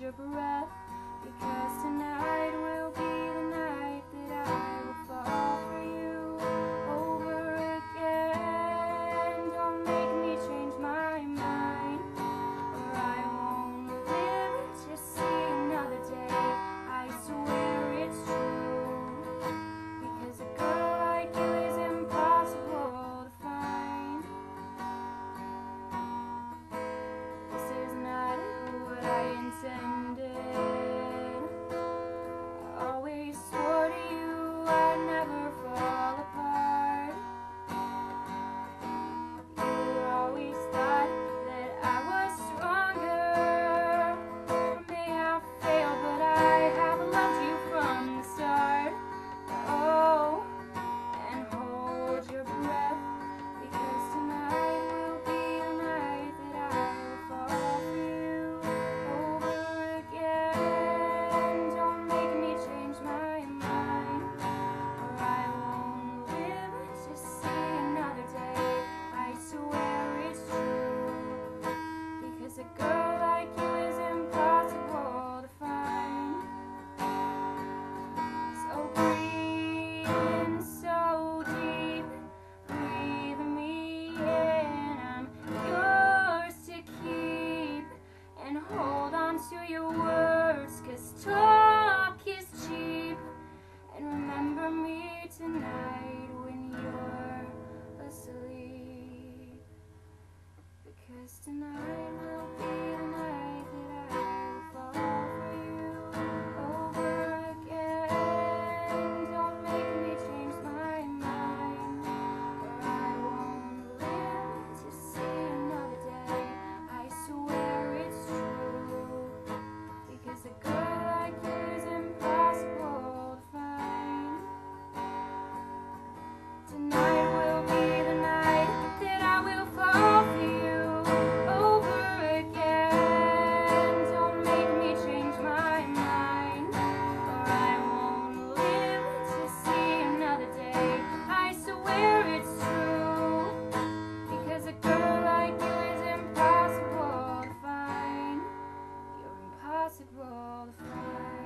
your breath because tonight on to your words, cause talk is cheap. And remember me tonight when you're asleep. Because tonight impossible the find.